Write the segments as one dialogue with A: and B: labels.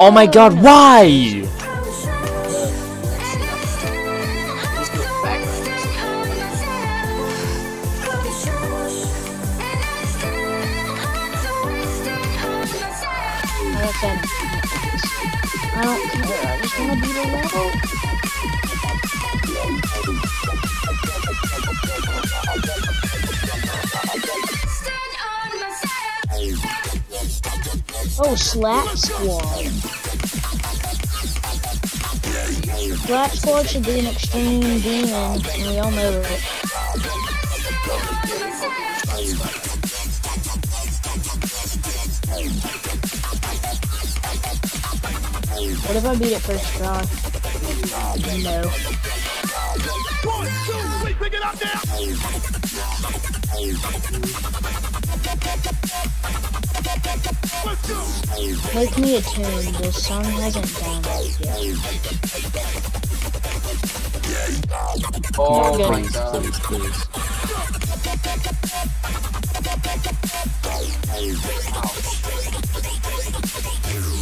A: Oh my god, why?
B: I don't care. I just want to beat a level. Oh, Slap Squad. Slap Squad should be an extreme demon, and we all know it. What if I beat it first try? No. Make me a tune. The song hasn't downloaded yet.
C: Oh
B: Good.
C: my
A: Please,
C: god.
A: please, please.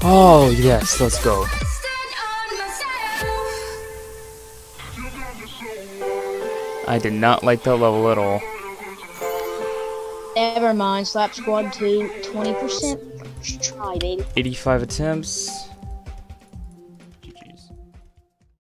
A: Oh, yes, let's go. I did not like that level at all.
B: Never mind. Slap Squad 2, 20%. Try, baby.
A: 85 attempts.